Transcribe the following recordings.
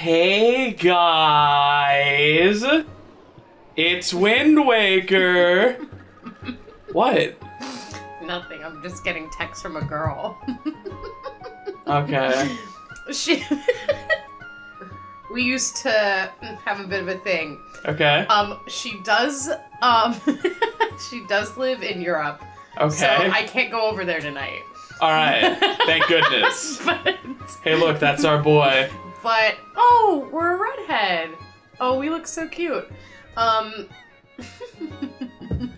Hey guys, it's Wind Waker. what? Nothing. I'm just getting texts from a girl. Okay. she. we used to have a bit of a thing. Okay. Um, she does. Um, she does live in Europe, Okay. so I can't go over there tonight. All right. Thank goodness. but, Hey, look, that's our boy. But oh, we're a redhead. Oh, we look so cute. Um,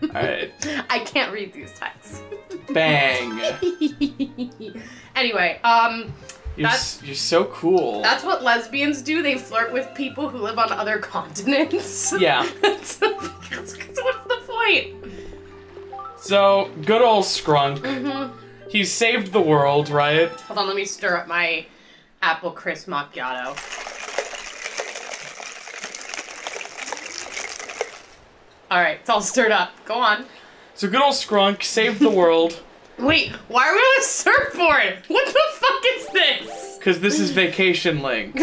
All right. I can't read these texts. Bang. anyway, um, You're, That's- you're so cool. that's what lesbians do. They flirt with people who live on other continents. Yeah. so, what's the point? So, good old Scrunk. Mm-hmm. He saved the world, right? Hold on, let me stir up my apple crisp macchiato. All right, it's all stirred up. Go on. So, good old Scrunk saved the world. Wait, why are we on a surfboard? What the fuck is this? Because this is Vacation Link.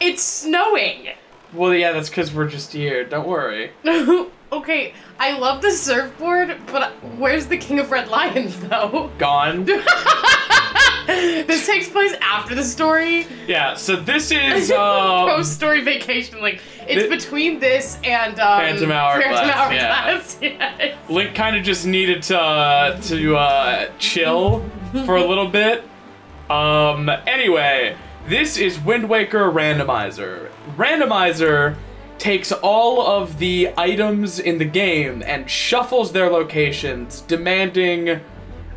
it's snowing. Well, yeah, that's because we're just here. Don't worry. okay, I love the surfboard, but where's the King of Red Lions though? Gone. this takes place after the story. Yeah, so this is um, Post story vacation, like it's Thi- between this and um, Phantom Hourglass, Phantom yeah. Hourglass, yes. Link kind of just needed to uh, to uh, chill for a little bit. Um. Anyway, this is Wind Waker Randomizer. Randomizer takes all of the items in the game and shuffles their locations, demanding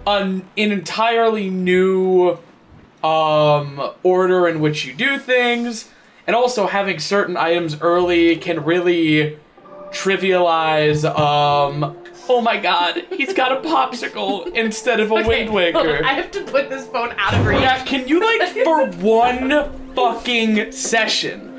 an, an entirely new um, order in which you do things, and also having certain items early can really trivialize. Um, oh my god, he's got a popsicle instead of a Okay, Wind Waker. I have to put this phone out of reach. Yeah, can you like for one fucking session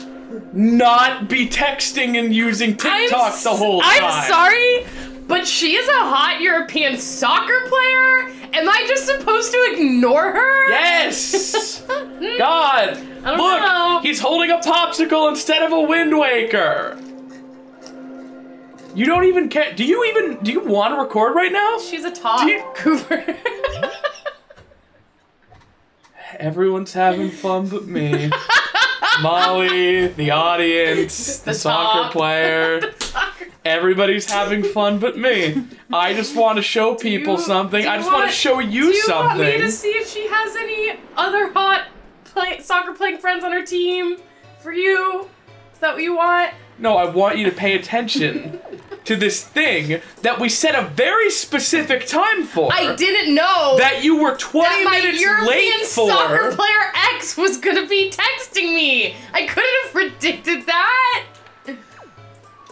not be texting and using TikTok the whole time? I'm sorry, but she is a hot European soccer player. Am I just supposed to ignore her? Yes. God, look, don't know. he's holding a popsicle instead of a Wind Waker. You don't even care. Do you even do you want to record right now? She's a top you- Cooper. Everyone's having fun but me. Mallaidh, the audience, the, The soccer top. player. Everybody's having fun but me. I just want to show people you- something. I just want to show you, Do you something. want me to see if she has any other hot play- soccer playing friends on her team for you? Is that what you want? No, I want you to pay attention to this thing that we set a very specific time for. I didn't know That you were 20 that my minutes European late for. soccer player X was gonna be texting me. I couldn't have predicted that.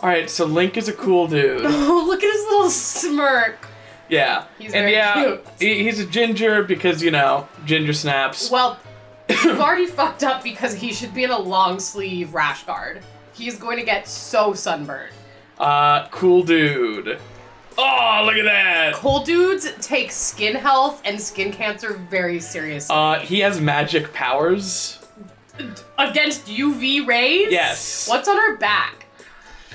Alright, so Link is a cool dude. Oh, look at his little smirk. Yeah. He's and very yeah, cute. he- he's a ginger because, you know, ginger snaps. Well, you've already fucked up because he should be in a long sleeve rash guard. He's going to get so sunburned. Uh, cool dude. Oh, look at that. Cool dudes take skin health and skin cancer very seriously. Uh, he has magic powers. Against UV rays? Yes. What's on her back?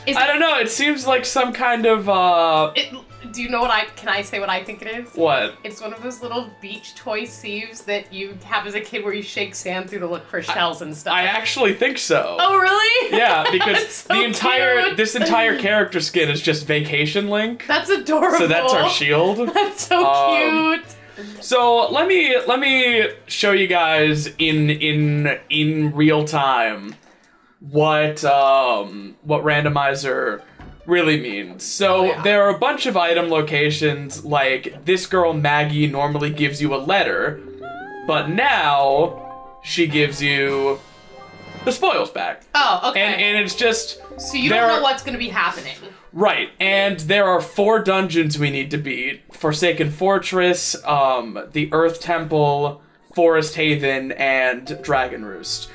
Is I don't know, it seems like some kind of, uh, it, do you know what I can I say what I think it is? what? It's one of those little beach toy sieves that you have as a kid where you shake sand through to look for shells and stuff. I actually think so. oh really? Yeah, because so the entire cute. this entire character skin is just vacation link. That's adorable. So that's our shield. That's so Um, cute. So let me let me show you guys in in in real time what um what randomizer really means. So Oh, yeah. there are a bunch of item locations like this girl Maggie normally gives you a letter, but now she gives you the spoils back. Oh, okay. And and it's just so you don't know are- what's gonna be happening. Right, and there are four dungeons we need to beat: Forsaken Fortress, um, the Earth Temple, Forest Haven, and Dragon Roost.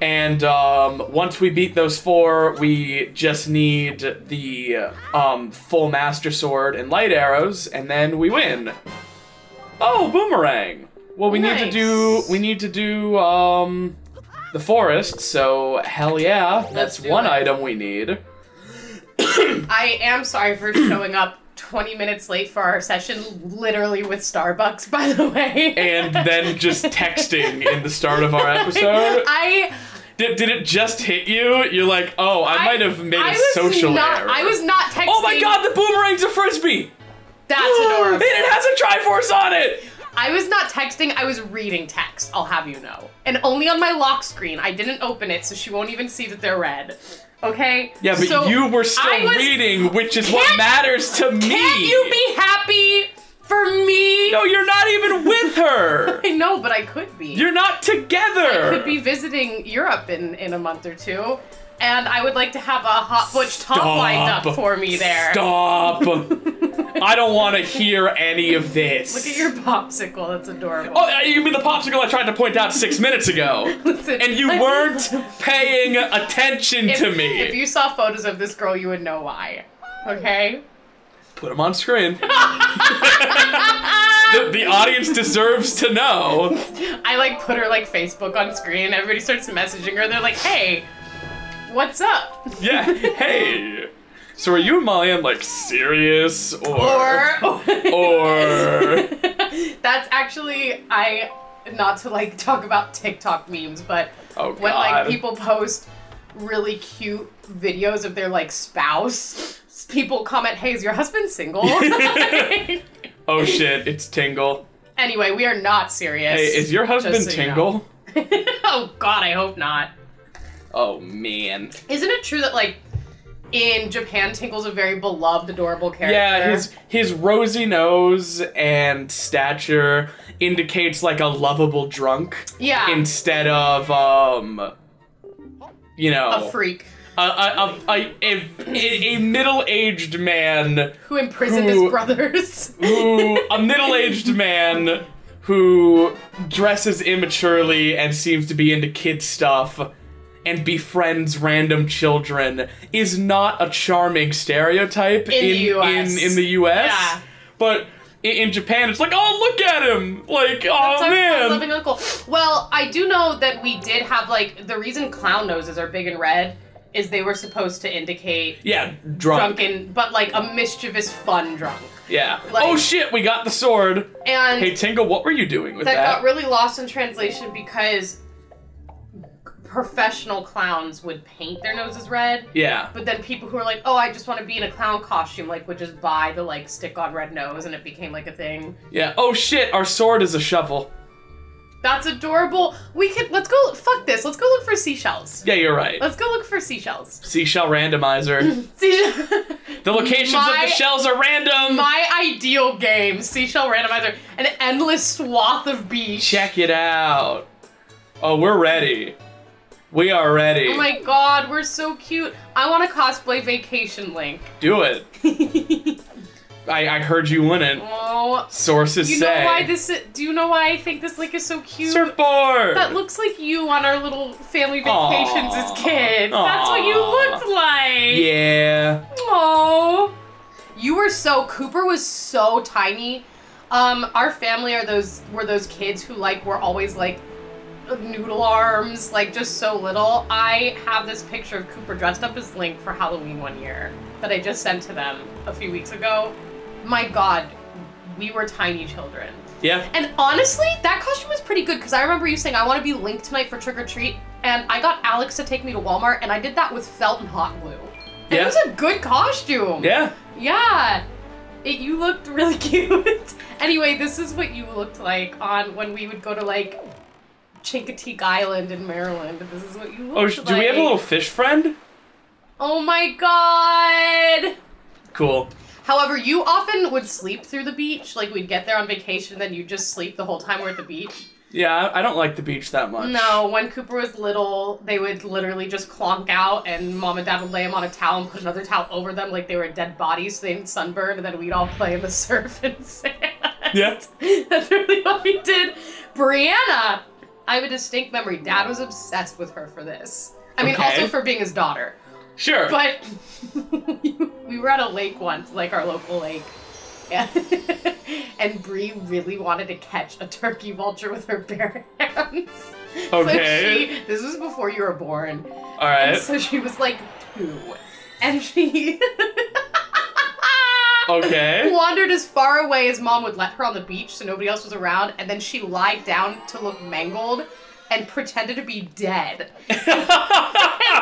And um, once we beat those four, we just need the um, full Master Sword and light arrows, and then we win. Oh, boomerang! Well, we need to do. We need to do. Um, the forest, so hell yeah, that's one it. item we need. I am sorry for showing up 20 minutes late for our session, literally with Starbucks, by the way. And then just texting in the start of our episode. I Did, did it just hit you? You're like, oh, I, might have made a I was social not, error. I was not texting. Oh my god, the boomerang's a frisbee! That's and adorable. it has a Triforce on it! I was not texting, I was reading text, I'll have you know. And only on my lock screen. I didn't open it, so she won't even see that they're red. Okay? Yeah, but So you were still was- reading, which is what matters to me. Can't you be happy for me? No, you're not even with her. I know, but I could be. You're not together. I could be visiting Europe in, in a month or two. And I would like to have a hot butch top lined up for me there. Stop. I don't want to hear any of this. Look at your popsicle, that's adorable. Oh, uh, you mean the popsicle I tried to point out six minutes ago? Listen, And you weren't paying attention if, to me. If you saw photos of this girl, you would know why. Okay? Put them on screen. the, the audience deserves to know. I like put her like Facebook on screen. Everybody starts messaging her. They're like, "Hey, what's up?" Yeah. Hey. So are you and Mallaidh like serious or Or, or that's actually I not to like talk about TikTok memes, but oh when like people post really cute videos of their like spouse, people comment, "Hey, is your husband single?" oh shit, it's Tingle. anyway, we are not serious. Hey, is your husband Just so you know. Tingle? oh God, I hope not. Oh man. Isn't it true that like in Japan, Tingle's a very beloved, adorable character? Yeah, his his rosy nose and stature indicates like a lovable drunk yeah instead of um you know a freak a, a, a, a, a, a middle-aged man who imprisoned Who- his brothers. who a middle-aged man who dresses immaturely and seems to be into kid stuff and befriends random children is not a charming stereotype In the US. in, in the US. Yeah. But in, in Japan it's like, "Oh, look at him." Like, That's "Oh man." loving uncle. Well, I do know that we did have like the reason clown noses are big and red is they were supposed to indicate Yeah, drunk. drunken, but like a mischievous, fun drunk. Yeah. Like- oh shit, we got the sword. And Hey Tingle, what were you doing with that, that? got really lost in translation because professional clowns would paint their noses red. yeah. But then people who are like, oh, I just want to be in a clown costume, like would just buy the like stick on red nose, and it became like a thing. Yeah. Oh shit, our sword is a shovel. That's adorable. We could let's go. Fuck this. Let's go look for seashells. Yeah, you're right. Let's go look for seashells. Seashell randomizer. Seashell. The locations of the shells are random. My ideal game, seashell randomizer, an endless swath of beach. Check it out. Oh, we're ready. We are ready. Oh my god, we're so cute. I want to cosplay Vacation Link. Do it. I, I heard you wouldn't. oh, Sources you say. know why this? Do you know why I think this link is so cute? Surfboard. That looks like you on our little family vacations Aw. as kids. That's what you looked like. yeah. Oh, you were so. Cooper was so tiny. Um, our family are those were those kids who like were always like noodle arms, like just so little. I have this picture of Cooper dressed up as Link for Halloween one year that I just sent to them a few weeks ago. My God, we were tiny children. Yeah. And honestly, that costume was pretty good because I remember you saying I want to be Link tonight for trick or treat, and I got Alex to take me to Walmart, and I did that with felt and hot glue. And Yeah. It was a good costume. Yeah. Yeah. It, you looked really cute. anyway, this is what you looked like on when we would go to like Chincoteague Island in Maryland. This is what you looked Oh, like. do we have a little fish friend? Oh my god. Cool. However, you often would sleep through the beach. Like we'd get there on vacation, then you'd just sleep the whole time we're at the beach. Yeah, I I don't like the beach that much. No, when Cooper was little, they would literally just clonk out, and mom and dad would lay him on a towel and put another towel over them like they were dead bodies so they didn't sunburn, and then we'd all play in the surf and sand. Yeah. That's really what we did. Brianna! I have a distinct memory. Dad was obsessed with her for this. I mean, Okay. also for being his daughter. Sure. But we were at a lake once, like our local lake. Yeah. and Bree really wanted to catch a turkey vulture with her bare hands. Okay. So she, this was before you were born. All right. So she was like two. And she Okay. wandered as far away as mom would let her on the beach so nobody else was around, and then she lied down to look mangled and pretended to be dead. in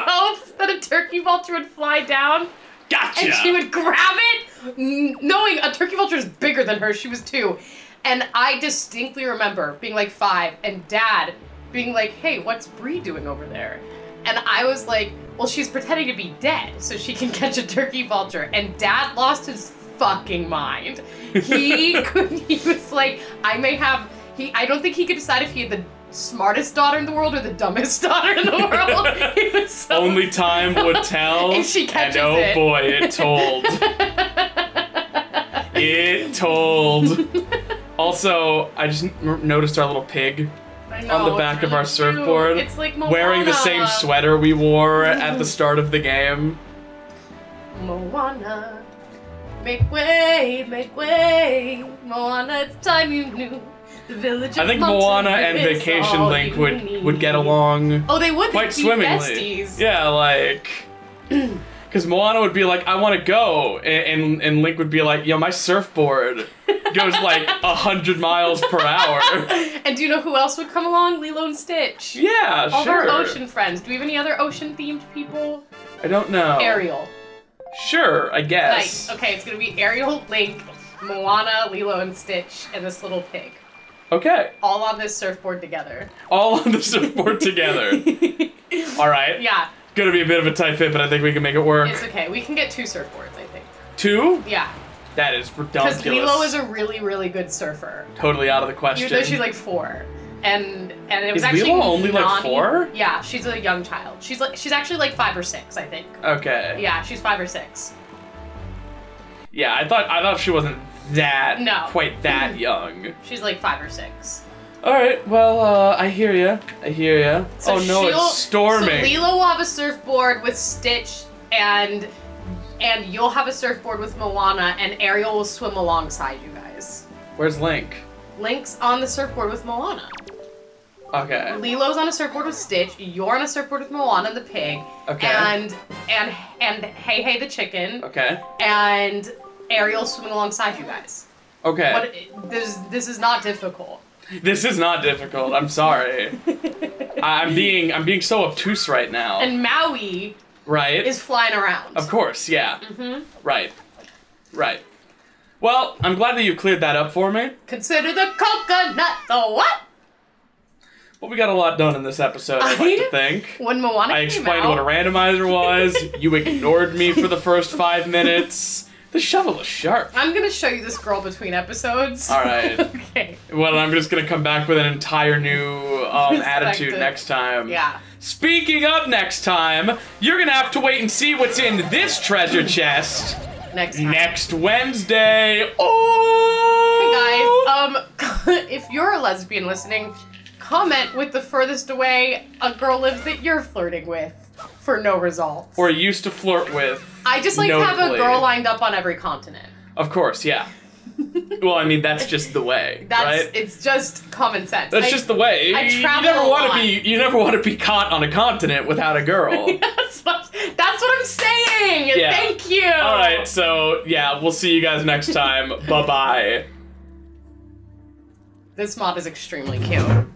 hopes that a turkey vulture would fly down Gotcha. and she would grab it, knowing a turkey vulture is bigger than her. She was two. And I distinctly remember being like five and dad being like, hey, what's Bree doing over there? And I was like, well, she's pretending to be dead so she can catch a turkey vulture. And dad lost his fucking mind. He could, he was like, I may have, he, I don't think he could decide if he had the smartest daughter in the world or the dumbest daughter in the world. so Only time would tell. If she catches and oh it. boy, it told. it told. Also, I just noticed our little pig I on the back of our cute. surfboard, It's like wearing the same sweater we wore at the mm-hmm. start of the game. Moana, make way, make way, Moana. It's time you knew the village. I think Mountain Moana and is Vacation all Link you would need. would get along Oh, they would. quite They'd be swimmingly. Besties. Yeah, like. Because Moana would be like, I want to go. And, and, and Link would be like, yo, my surfboard goes like 100 miles per hour. And do you know who else would come along? Lilo and Stitch. Yeah, All sure. her ocean friends. Do we have any other ocean themed people? I don't know. Ariel. Sure, I guess. Okay, it's gonna be Ariel, Link, Moana, Lilo and Stitch, and this little pig. Okay. All on this surfboard together. All on the surfboard together. All right. Yeah, Gonna be a bit of a tight fit, but I think we can make it work. it's okay. We can get two surfboards, I think. Two? Yeah, That is ridiculous. because. Lilo is a really, really good surfer. totally out of the question. Even though she's like four, and and it was Is actually Lilo only, like, Nani- four? Yeah, she's a young child. She's like she's actually like five or six, I think. okay. Yeah, she's five or six. Yeah, I thought I thought she wasn't that No. quite that young. She's like five or six. All right. Well, uh, I hear ya. I hear ya. So oh no, it's storming. So Lilo will have a surfboard with Stitch and and you'll have a surfboard with Moana and Ariel will swim alongside you guys. Where's Link? Link's on the surfboard with Moana. Okay. Lilo's on a surfboard with Stitch. You're on a surfboard with Moana and the pig. Okay. And and and Hey Hey the chicken. Okay. And Ariel swimming alongside you guys. Okay. But this this is not difficult. This is not difficult. I'm sorry. I'm being I'm being so obtuse right now. And Maui right? is flying around. Of course, yeah. Mhm. Right. Right. Well, I'm glad that you cleared that up for me. Consider the coconut the what? Well, we got a lot done in this episode, I'd like to think. When Moana I explained out, what a randomizer was. You ignored me for the first five minutes. The shovel is sharp. I'm gonna show you this girl between episodes. All right. okay. Well, I'm just gonna come back with an entire new um, attitude next time. Yeah. Speaking of next time, you're gonna have to wait and see what's in this treasure chest Next time. next Wednesday. Oh. Hey guys, um, if you're a lesbian listening, comment with the furthest away a girl lives that you're flirting with for no results. Or used to flirt with. I just like have a girl lined up on every continent. Of course, yeah. well, I mean, that's just the way, That's right? it's just common sense. That's I- just the way. I travel you never want to be. You never want to be caught on a continent without a girl. that's what that's what I'm saying. Yeah. Thank you. All right, so yeah, we'll see you guys next time. bye bye. This mod is extremely cute.